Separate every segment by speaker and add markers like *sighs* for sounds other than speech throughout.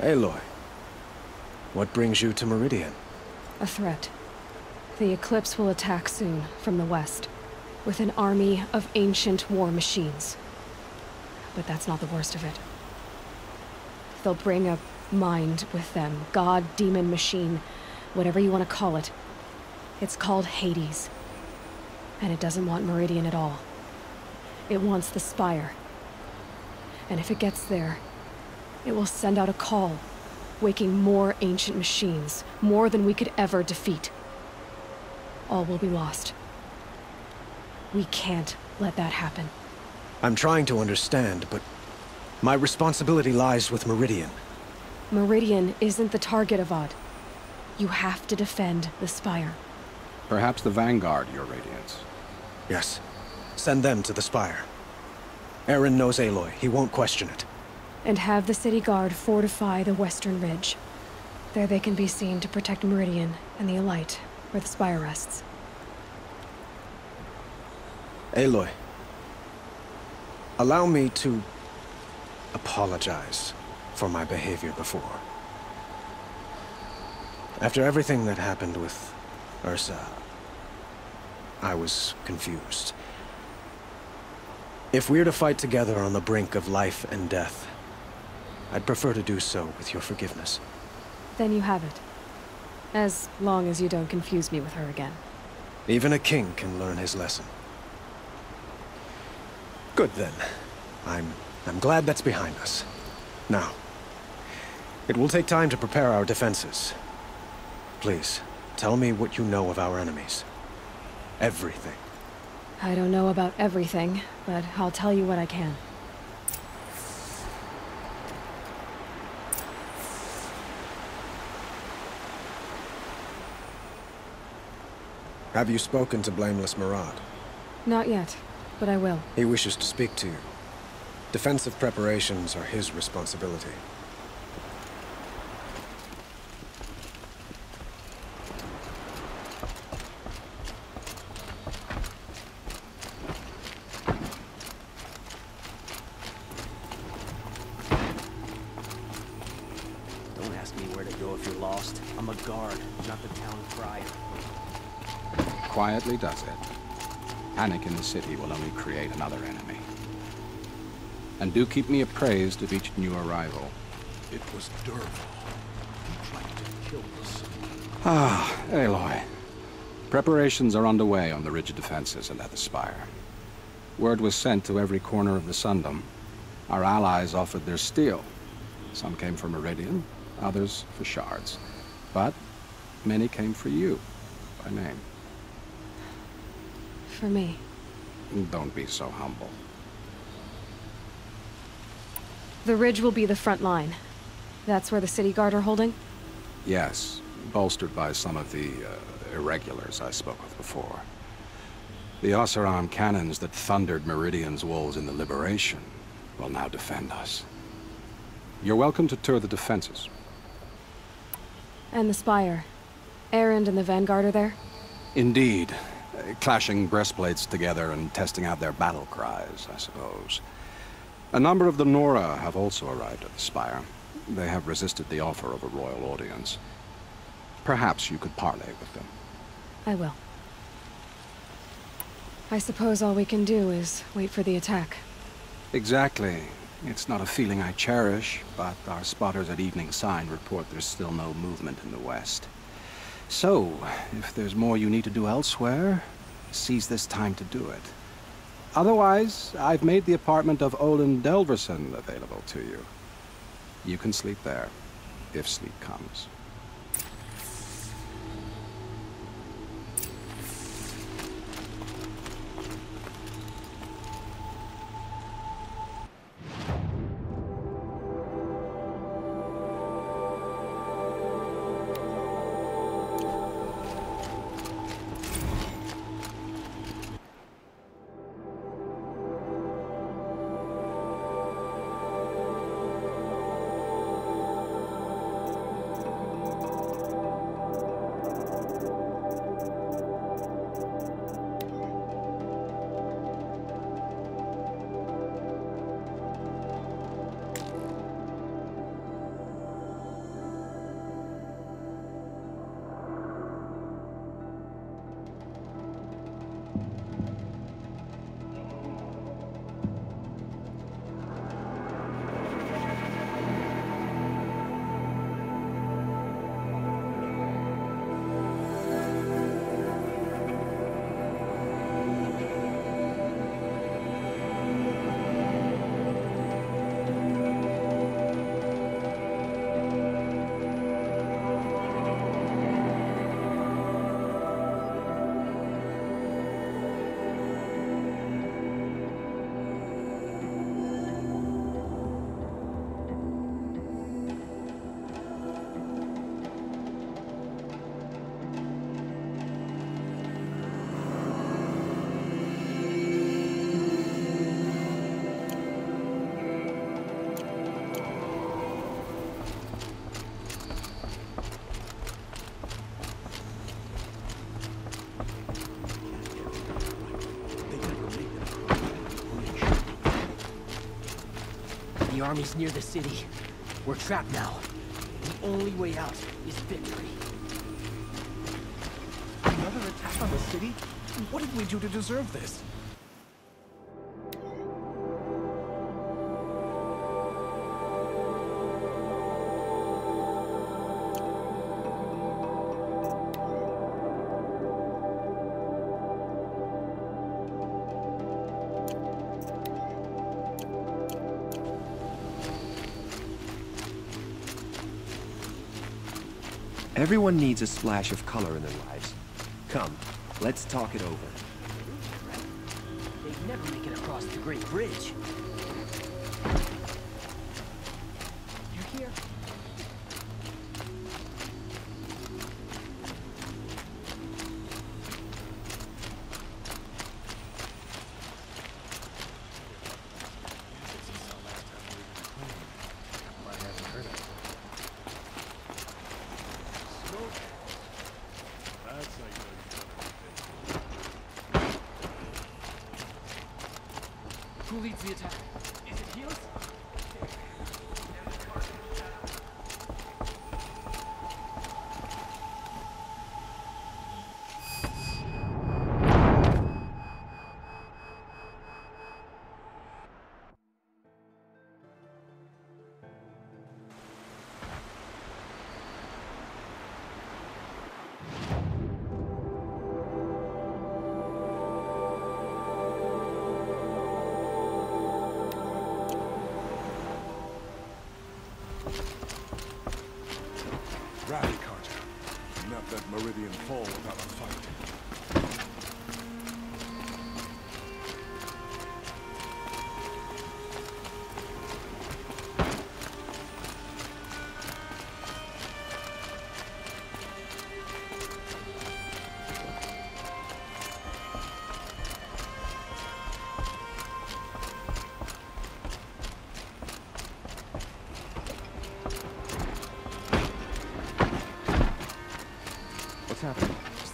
Speaker 1: Aloy, what brings you to Meridian?
Speaker 2: A threat. The Eclipse will attack soon, from the west, with an army of ancient war machines. But that's not the worst of it. They'll bring a mind with them, god, demon, machine, whatever you want to call it. It's called Hades. And it doesn't want Meridian at all. It wants the Spire. And if it gets there, it will send out a call, waking more ancient machines, more than we could ever defeat. All will be lost. We can't let that happen.
Speaker 1: I'm trying to understand, but my responsibility lies with Meridian.
Speaker 2: Meridian isn't the target, Avad. You have to defend the Spire.
Speaker 3: Perhaps the Vanguard, Your Radiance.
Speaker 1: Yes. Send them to the Spire. Erend knows Aloy. He won't question it.
Speaker 2: And have the City Guard fortify the Western Ridge. There they can be seen to protect Meridian and the Elite, where the Spire rests.
Speaker 1: Aloy. Allow me to... apologize for my behavior before. After everything that happened with Ursa, I was confused. If we're to fight together on the brink of life and death, I'd prefer to do so with your forgiveness.
Speaker 2: Then you have it. As long as you don't confuse me with her again.
Speaker 1: Even a king can learn his lesson. Good then. I'm... I'm glad that's behind us. Now, it will take time to prepare our defenses. Please, tell me what you know of our enemies. Everything.
Speaker 2: I don't know about everything, but I'll tell you what I can.
Speaker 1: Have you spoken to Blameless Marad?
Speaker 2: Not yet, but I will.
Speaker 1: He wishes to speak to you. Defensive preparations are his responsibility.
Speaker 3: Does it. Panic in the city will only create another enemy. And do keep me appraised of each new arrival.
Speaker 4: It was Dervahl. He tried to kill the us.
Speaker 3: Ah, Aloy. Preparations are underway on the ridge defenses and at the Spire. Word was sent to every corner of the Sundom. Our allies offered their steel. Some came for Meridian, others for shards. But many came for you, by name.
Speaker 2: For me.
Speaker 3: Don't be so humble.
Speaker 2: The ridge will be the front line. That's where the city guard are holding?
Speaker 3: Yes, bolstered by some of the uh, irregulars I spoke of before. The Oseram cannons that thundered Meridian's walls in the Liberation will now defend us. You're welcome to tour the defenses.
Speaker 2: And the Spire. Erend and the Vanguard are there?
Speaker 3: Indeed. Clashing breastplates together and testing out their battle cries, I suppose. A number of the Nora have also arrived at the Spire. They have resisted the offer of a royal audience. Perhaps you could parley with them.
Speaker 2: I will. I suppose all we can do is wait for the attack.
Speaker 3: Exactly. It's not a feeling I cherish, but our spotters at Evening Sign report there's still no movement in the west. So, if there's more you need to do elsewhere, seize this time to do it. Otherwise, I've made the apartment of Olin Delverson available to you. You can sleep there, if sleep comes.
Speaker 5: The army's near the city. We're trapped now. The only way out is victory.
Speaker 6: Another attack on the city? What did we do to deserve this?
Speaker 7: Everyone needs a splash of color in their lives. Come, let's talk it over.
Speaker 5: They'd never make it across the Great Bridge.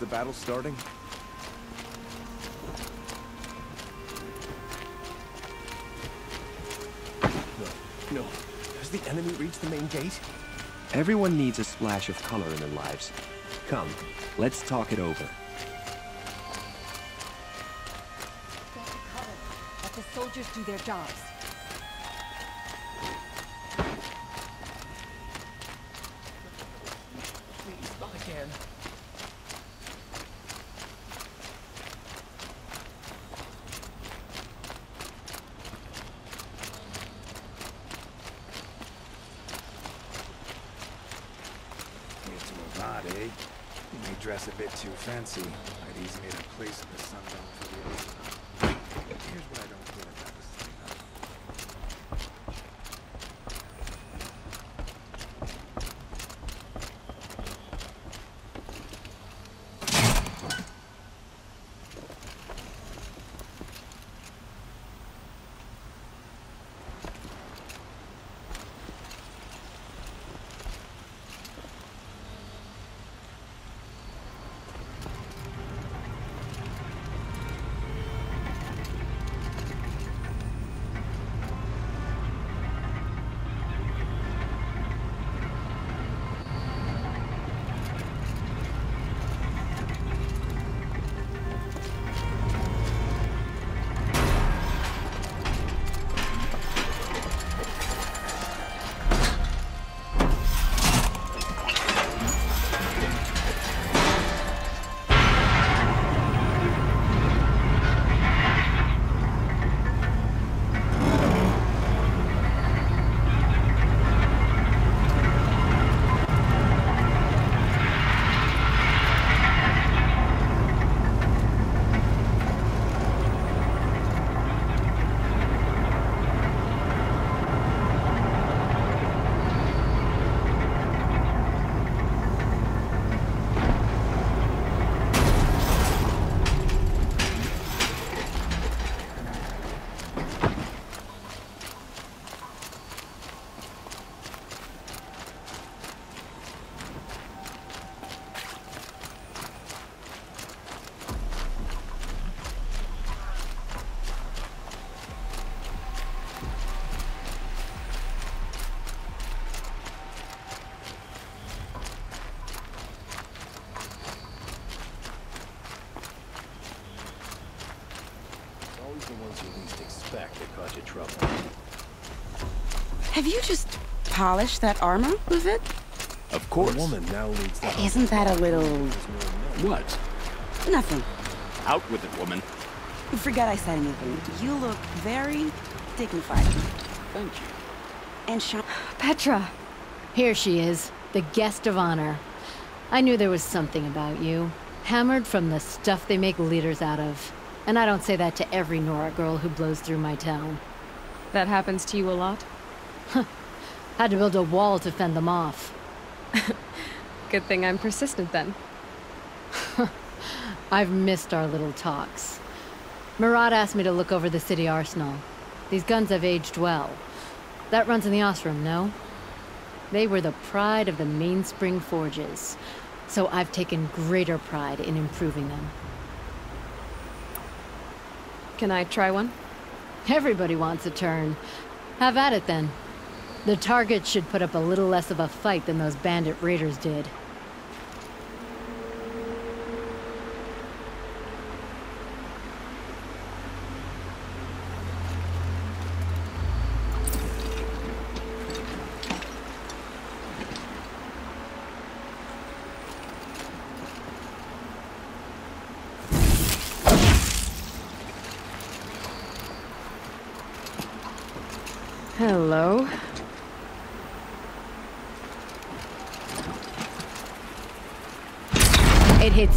Speaker 5: The
Speaker 6: battle starting? No, no. Has the enemy reached the main gate?
Speaker 7: Everyone needs a splash of color in their lives. Come, let's talk it over.
Speaker 4: Get to cover. Let the soldiers do their jobs.
Speaker 6: Please, not again.
Speaker 8: It's Mavad, eh? You may dress a bit too fancy. I'd easily made a place in the for
Speaker 9: Have you just polished that armor with it?
Speaker 8: Of course. The woman now leads the
Speaker 9: Isn't that a little...
Speaker 8: What?
Speaker 9: Nothing.
Speaker 8: Out with it, woman.
Speaker 9: Forget I said anything. You look very dignified.
Speaker 8: Thank you.
Speaker 9: And Sean...
Speaker 2: Petra!
Speaker 10: Here she is, the guest of honor. I knew there was something about you. Hammered from the stuff they make leaders out of. And I don't say that to every Nora girl who blows through my town.
Speaker 2: That happens to you a lot?
Speaker 10: Had to build a wall to fend them off. *laughs*
Speaker 2: Good thing I'm persistent then. *laughs*
Speaker 10: I've missed our little talks. Marad asked me to look over the city arsenal. These guns have aged well. That runs in the Oseram, no? They were the pride of the Mainspring Forges, so I've taken greater pride in improving them.
Speaker 2: Can I try one?
Speaker 10: Everybody wants a turn. Have at it then. The target should put up a little less of a fight than those bandit raiders did.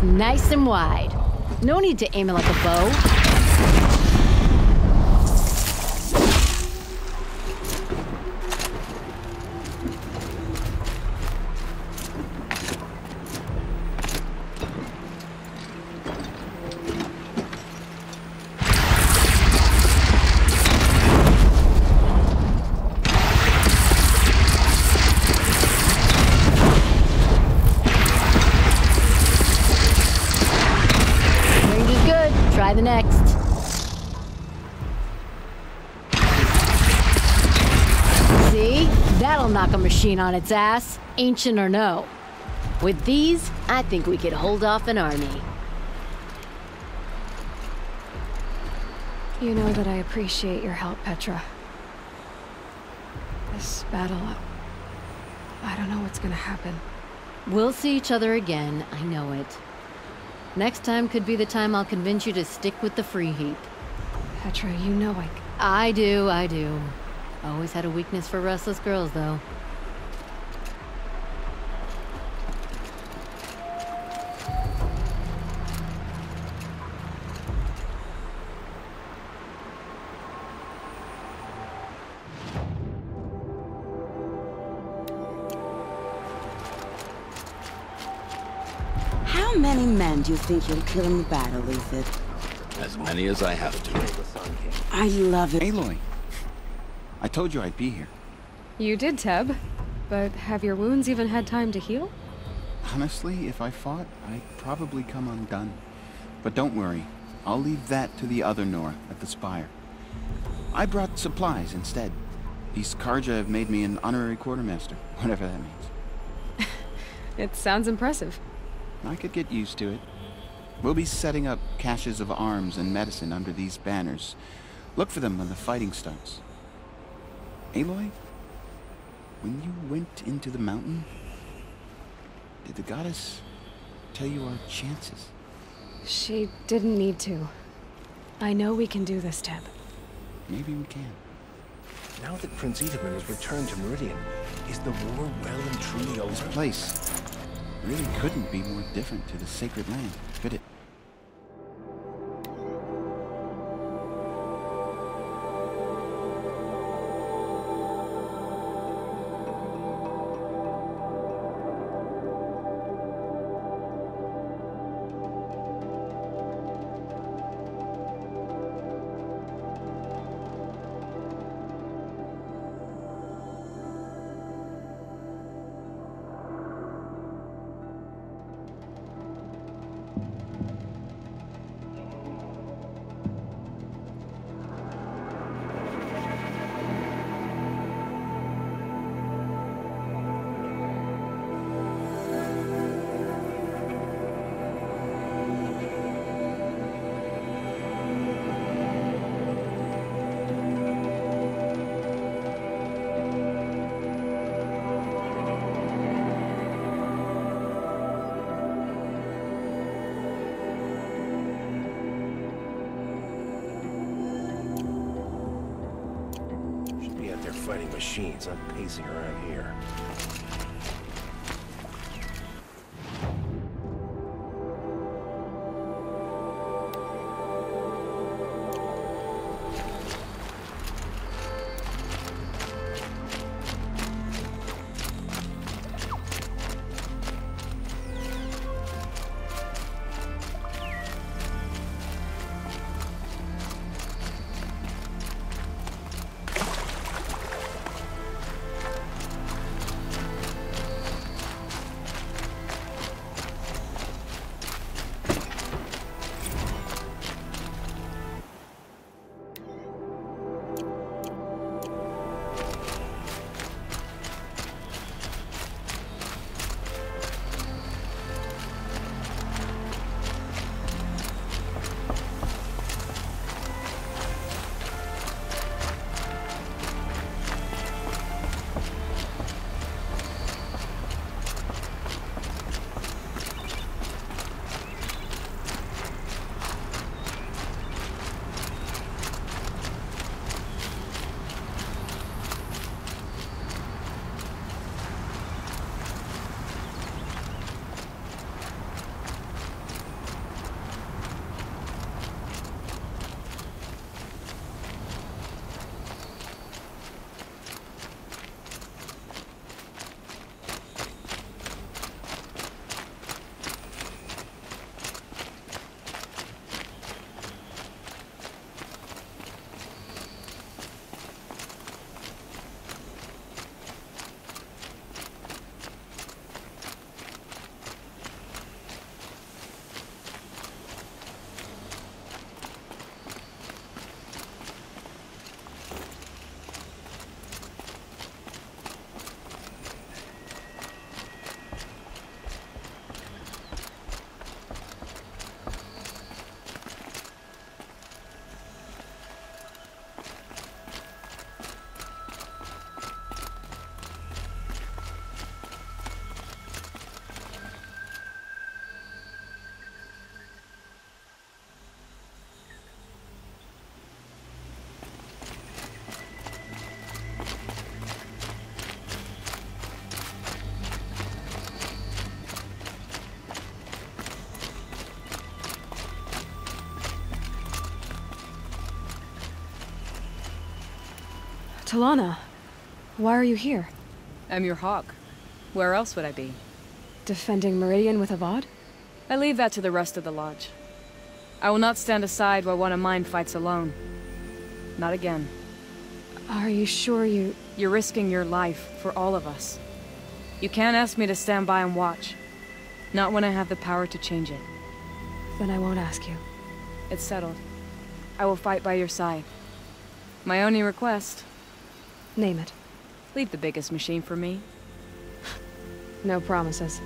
Speaker 10: Nice and wide. No need to aim it like a bow. Try the next. See? That'll knock a machine on its ass, ancient or no. With these, I think we could hold off an army.
Speaker 2: You know that I appreciate your help, Petra. This battle... I don't know what's gonna happen.
Speaker 10: We'll see each other again, I know it. Next time could be the time I'll convince you to stick with the free heap.
Speaker 2: Petra, you know I...
Speaker 10: I do, I do. Always had a weakness for restless girls, though.
Speaker 9: Think you'll kill in the battle, Ethan?
Speaker 11: As many as I have to.
Speaker 9: I love it.
Speaker 12: Aloy. I told you I'd be here.
Speaker 2: You did, Teb. But have your wounds even had time to heal?
Speaker 12: Honestly, if I fought, I'd probably come undone. But don't worry. I'll leave that to the other Nora at the Spire. I brought supplies instead. These Carja have made me an honorary quartermaster, *laughs* whatever that means. *laughs*
Speaker 2: It sounds impressive.
Speaker 12: I could get used to it. We'll be setting up caches of arms and medicine under these banners. Look for them when the fighting starts. Aloy, when you went into the mountain, did the goddess tell you our chances?
Speaker 2: She didn't need to. I know we can do this, Teb.
Speaker 12: Maybe we can.
Speaker 8: Now that Prince Itamen has returned to Meridian, is the war well and truly over?
Speaker 12: This place really couldn't be more different to the sacred land, could it?
Speaker 13: Fighting machines. I'm pacing around here.
Speaker 2: Talanah, why are you here?
Speaker 14: I'm your hawk. Where else would I be?
Speaker 2: Defending Meridian with Avad?
Speaker 14: I leave that to the rest of the Lodge. I will not stand aside while one of mine fights alone. Not again.
Speaker 2: Are you sure you...
Speaker 14: You're risking your life for all of us. You can't ask me to stand by and watch. Not when I have the power to change it.
Speaker 2: Then I won't ask you.
Speaker 14: It's settled. I will fight by your side. My only request...
Speaker 2: Name it.
Speaker 14: Leave the biggest machine for me.
Speaker 2: No promises.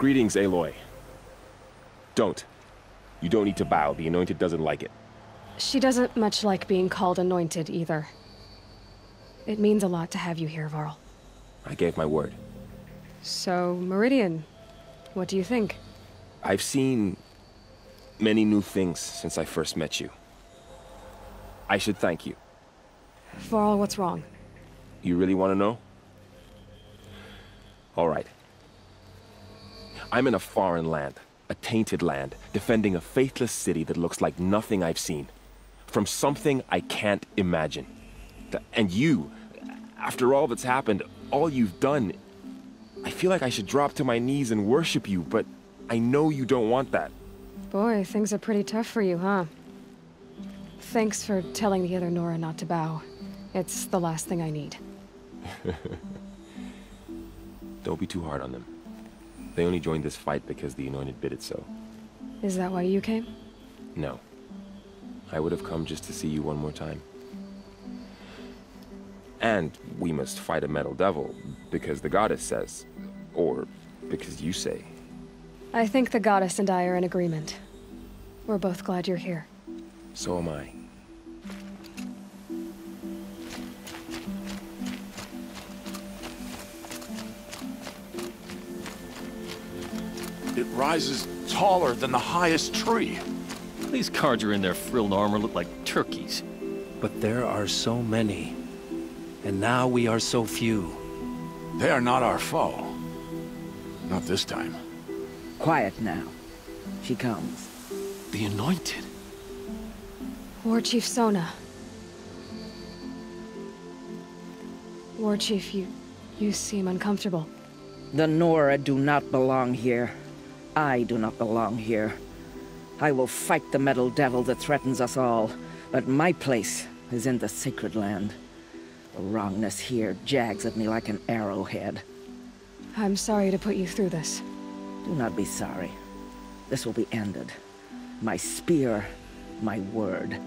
Speaker 7: Greetings, Aloy. Don't. You don't need to bow. The Anointed doesn't like it.
Speaker 2: She doesn't much like being called anointed either. It means a lot to have you here, Varl.
Speaker 7: I gave my word.
Speaker 2: So, Meridian, what do you think?
Speaker 7: I've seen many new things since I first met you. I should thank you.
Speaker 2: Varl, what's wrong?
Speaker 7: You really want to know? All right. I'm in a foreign land, a tainted land, defending a faithless city that looks like nothing I've seen. From something I can't imagine. And you, after all that's happened, all you've done, I feel like I should drop to my knees and worship you, but I know you don't want that.
Speaker 2: Boy, things are pretty tough for you, huh? Thanks for telling the other Nora not to bow. It's the last thing I need. *laughs*
Speaker 7: Don't be too hard on them. They only joined this fight because the Anointed bid it so.
Speaker 2: Is that why you came?
Speaker 7: No. I would have come just to see you one more time. And we must fight a metal devil, because the goddess says. Or because you say.
Speaker 2: I think the goddess and I are in agreement. We're both glad you're here.
Speaker 7: So am I.
Speaker 11: rises taller than the highest tree.
Speaker 15: These Carja in their frilled armor look like turkeys.
Speaker 16: But there are so many. And now we are so few.
Speaker 11: They are not our foe. Not this time.
Speaker 17: Quiet now. She comes.
Speaker 15: The Anointed.
Speaker 2: War Chief Sona. War Chief, you... you seem uncomfortable.
Speaker 17: The Nora do not belong here. I do not belong here. I will fight the metal devil that threatens us all, but my place is in the sacred land. The wrongness here jags at me like an arrowhead.
Speaker 2: I'm sorry to put you through this.
Speaker 17: Do not be sorry. This will be ended. My spear, my word.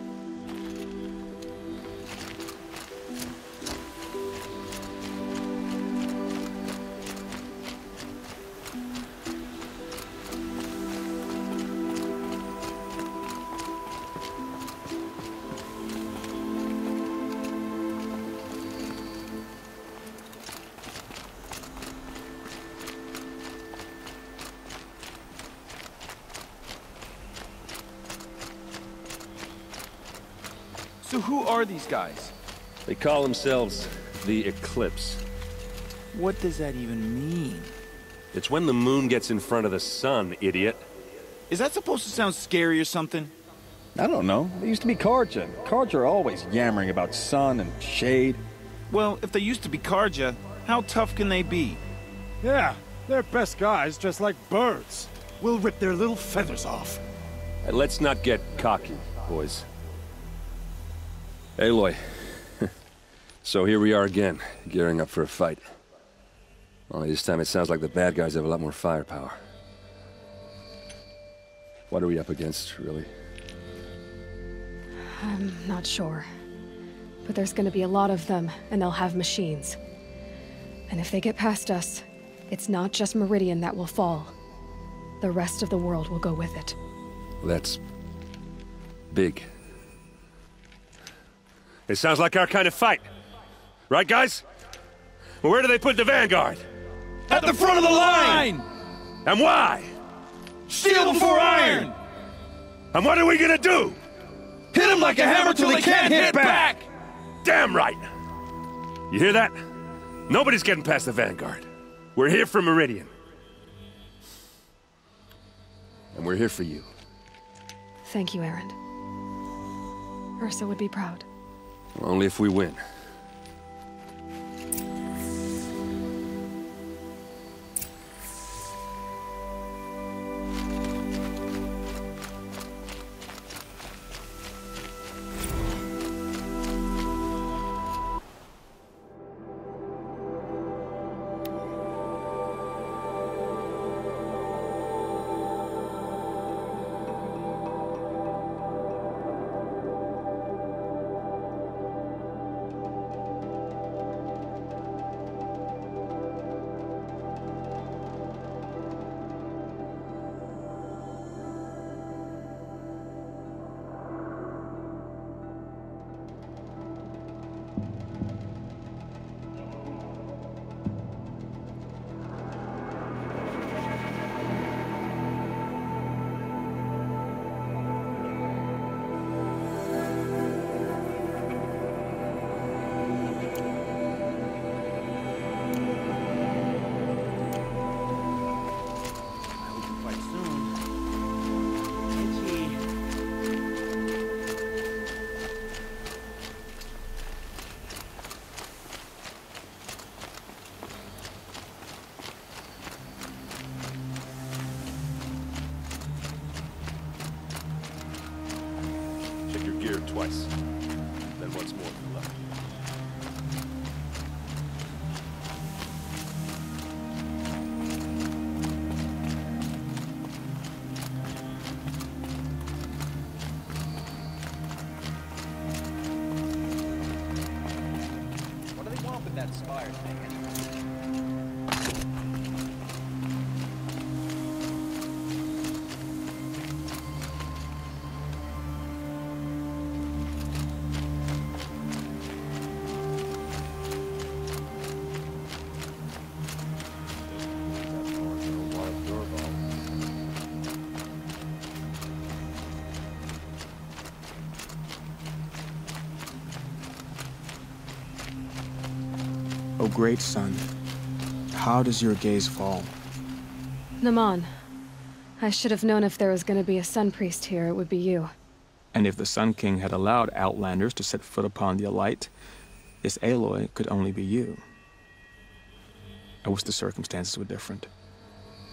Speaker 18: So who are these guys?
Speaker 19: They call themselves the Eclipse.
Speaker 20: What does that even mean?
Speaker 19: It's when the moon gets in front of the sun, idiot.
Speaker 20: Is that supposed to sound scary or something?
Speaker 18: I don't know. They used to be Carja. Carja are always yammering about sun and shade.
Speaker 20: Well, if they used to be Carja, how tough can they be?
Speaker 4: Yeah, they're best guys dressed like birds. We'll rip their little feathers off.
Speaker 19: Let's not get cocky, boys. Aloy. *laughs* so here we are again, gearing up for a fight. Only this time it sounds like the bad guys have a lot more firepower. What are we up against, really?
Speaker 2: I'm not sure. But there's gonna be a lot of them, and they'll have machines. And if they get past us, it's not just Meridian that will fall. The rest of the world will go with it.
Speaker 19: That's... big. It sounds like our kind of fight. Right, guys? Well, where do they put the Vanguard?
Speaker 20: At the front of the line!
Speaker 19: And why?
Speaker 20: Steel before iron!
Speaker 19: And what are we gonna do?
Speaker 20: Hit him like a hammer till he can't hit back!
Speaker 19: Damn right! You hear that? Nobody's getting past the Vanguard. We're here for Meridian. And we're here for you.
Speaker 2: Thank you, Erend. Ursa would be proud.
Speaker 19: Only if we win.
Speaker 21: Great sun, how does your gaze fall?
Speaker 2: Namman. I should have known if there was gonna be a Sun Priest here, it would be you.
Speaker 21: And if the Sun King had allowed Outlanders to set foot upon the Alight, this Aloy could only be you. I wish the circumstances were different.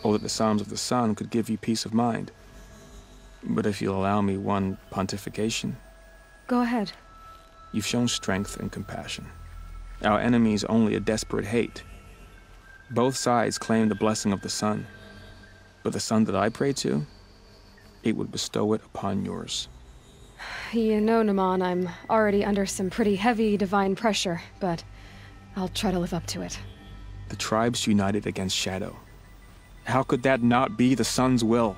Speaker 21: Or that the Psalms of the Sun could give you peace of mind. But if you'll allow me one pontification,
Speaker 2: Go ahead.
Speaker 21: you've shown strength and compassion. Our enemies only a desperate hate. Both sides claim the blessing of the sun. But the sun that I pray to, it would bestow it upon yours. *sighs*
Speaker 2: You know, Namman, I'm already under some pretty heavy divine pressure, but I'll try to live up to it.
Speaker 21: The tribes united against Shadow. How could that not be the sun's will?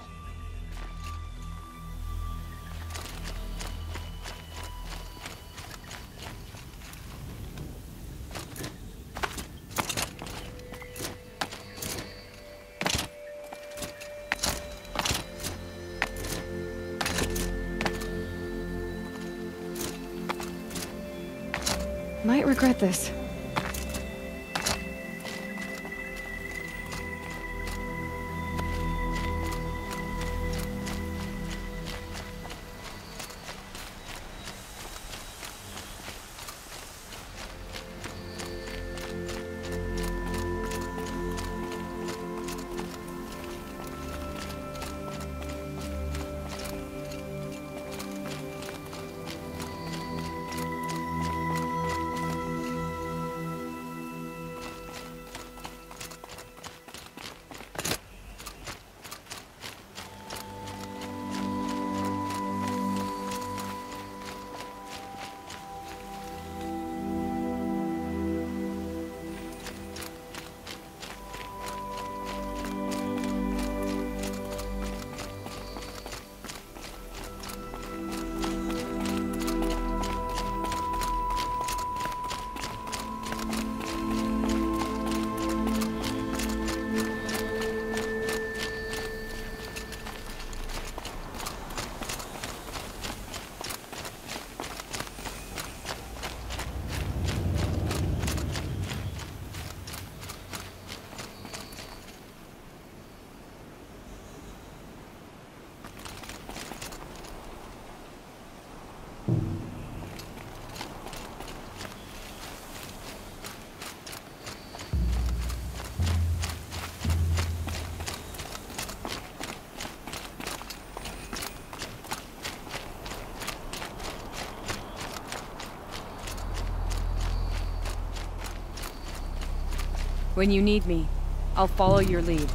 Speaker 14: When you need me, I'll follow your lead.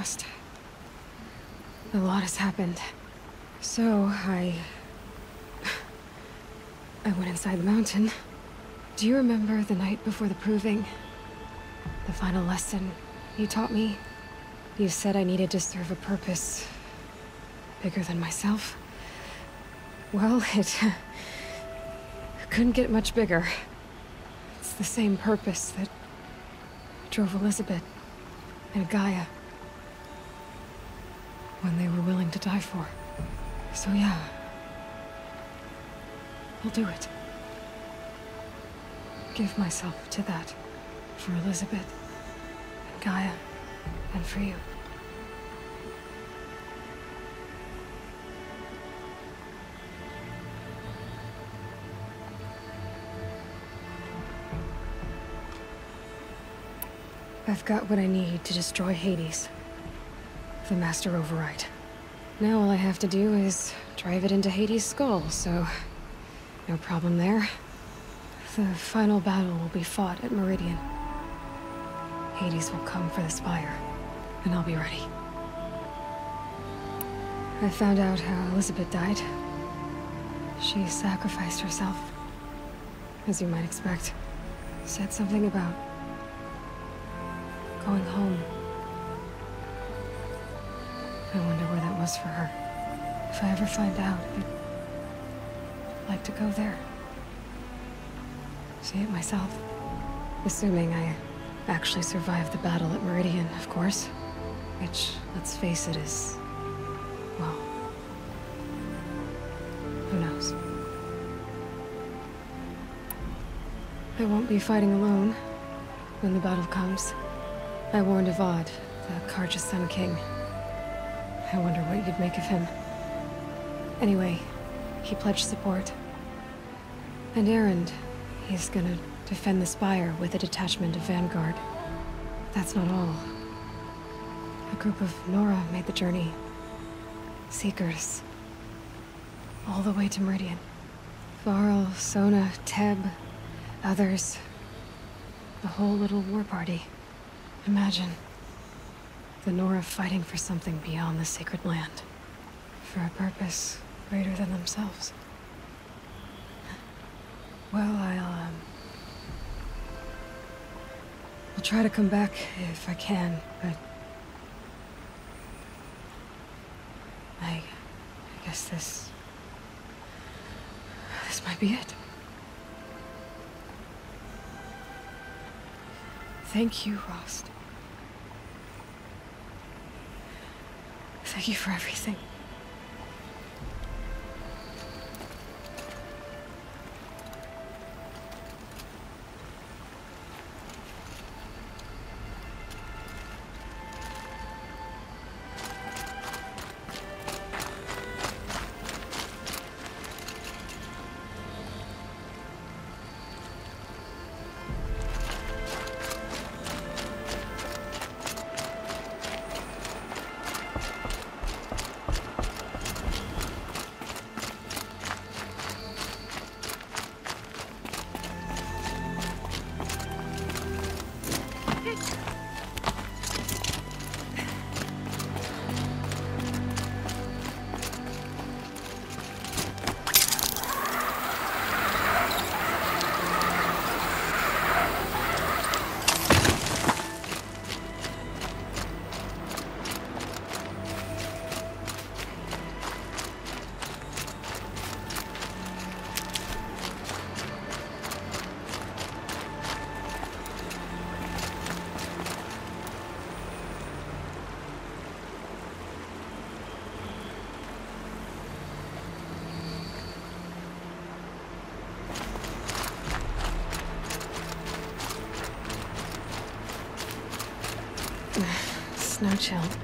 Speaker 2: Rost. A lot has happened. So, I... *sighs* I went inside the mountain. Do you remember the night before the proving? The final lesson you taught me? You said I needed to serve a purpose... bigger than myself? Well, *laughs* it... couldn't get much bigger. It's the same purpose that drove Elisabet and Gaia when they were willing to die for. So yeah, I'll do it. Give myself to that for Elisabet and Gaia and for you. I've got what I need to destroy Hades. The Master Override. Now all I have to do is drive it into Hades' skull, so... No problem there. The final battle will be fought at Meridian. Hades will come for the Spire, and I'll be ready. I found out how Elisabet died. She sacrificed herself. As you might expect. Said something about going home. I wonder where that was for her. If I ever find out, I'd like to go there. See it myself. Assuming I actually survived the battle at Meridian, of course. Which, let's face it, is... well... Who knows? I won't be fighting alone when the battle comes. I warned Avad, the Carja Sun King. I wonder what you'd make of him. Anyway, he pledged support. And Erend, he's gonna defend the Spire with a detachment of Vanguard. That's not all. A group of Nora made the journey. Seekers. All the way to Meridian. Varl, Sona, Teb, others. The whole little war party. Imagine. The Nora fighting for something beyond the sacred land. For a purpose greater than themselves. Well, I'll, um... I'll try to come back if I can, but... I... I guess this... This might be it. Thank you, Rost. Thank you for everything. Chill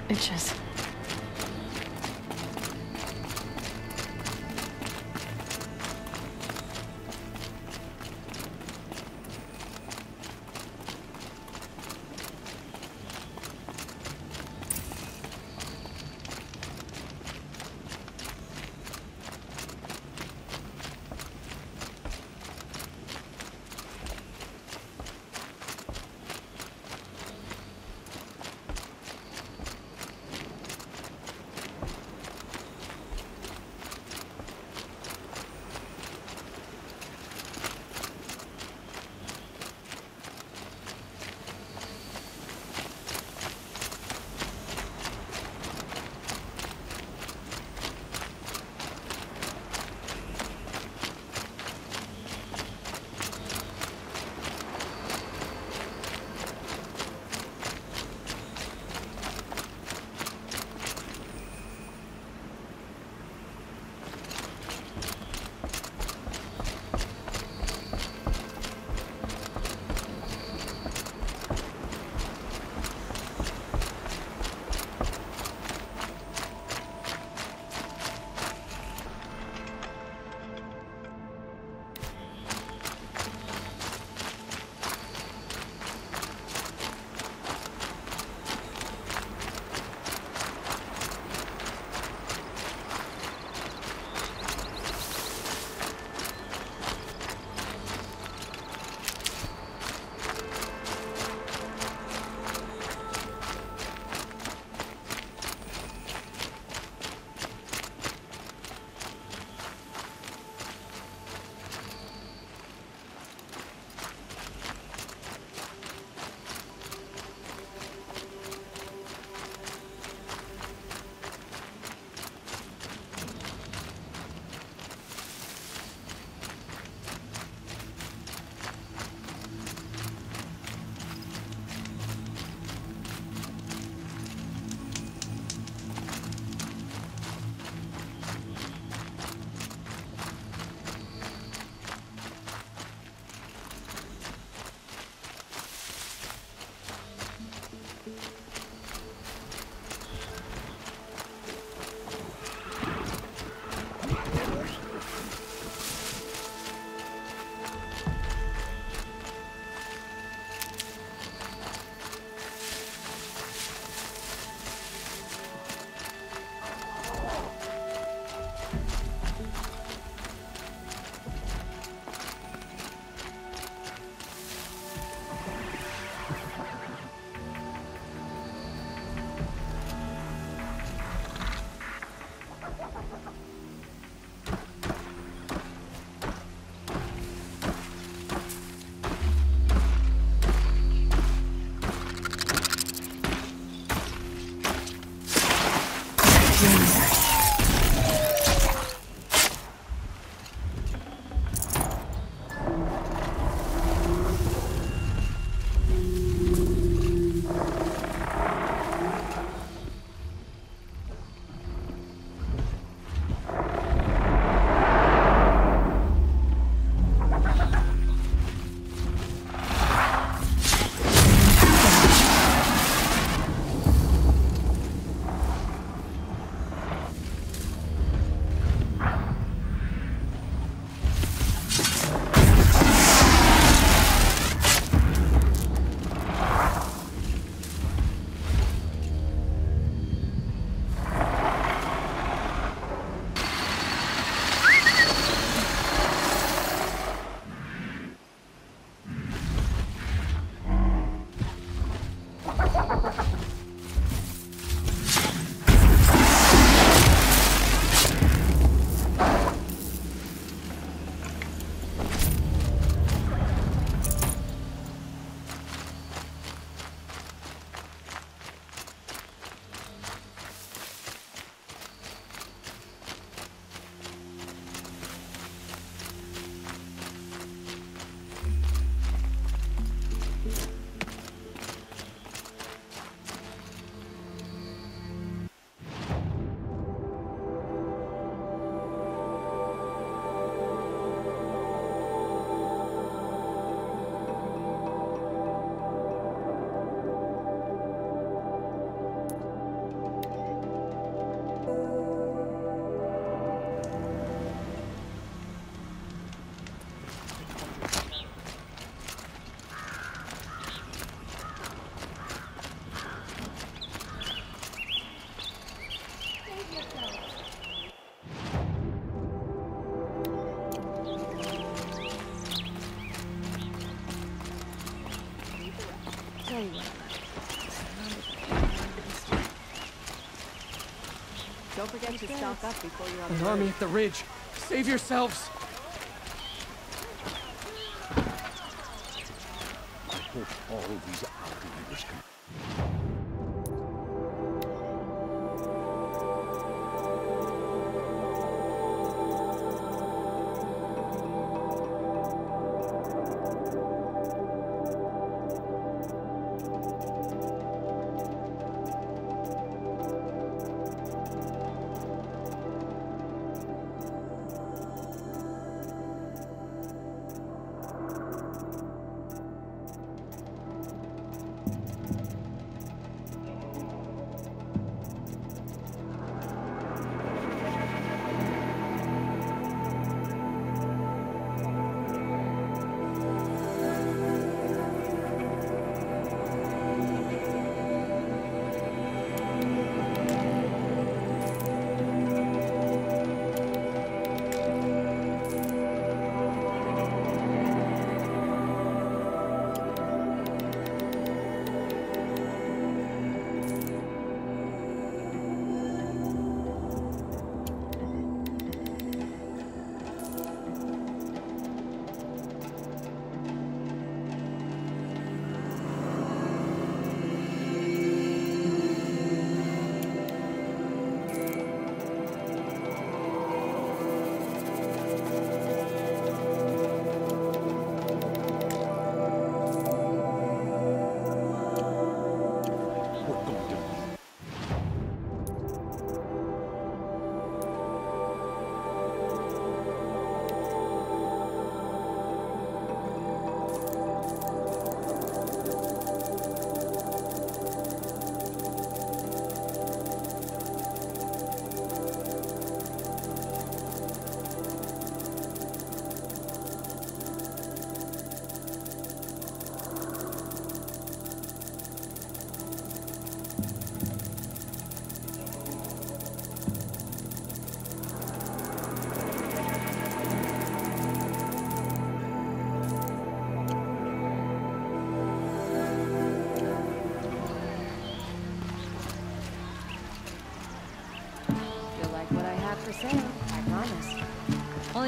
Speaker 10: forget to stock up before you're on
Speaker 8: An
Speaker 10: the
Speaker 8: army at the ridge. Save yourselves!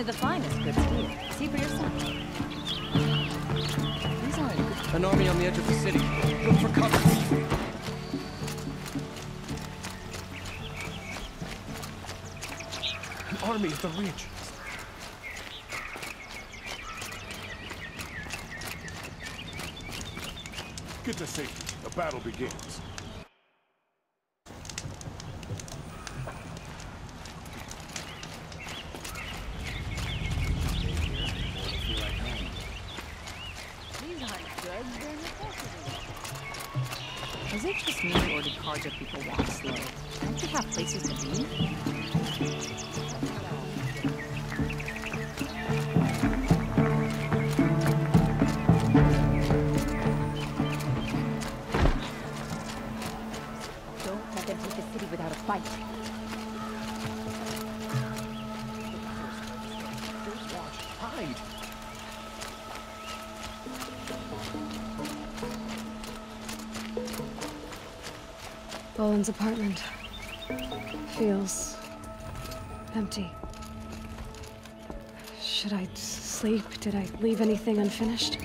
Speaker 22: The finest goods here. See for yourself.
Speaker 8: These aren't good. An army on the edge of the city. Look for cover. An army at the ridge.
Speaker 4: Get to safety. The battle begins.
Speaker 2: Boland's apartment feels empty. Should I sleep? Did I leave anything unfinished?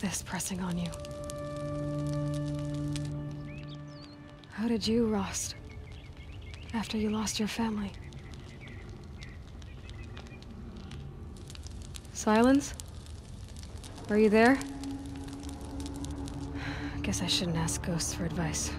Speaker 2: This pressing on you? How did you, Rost, after you lost your family? Silence? Are you there? I Guess I shouldn't ask ghosts for advice.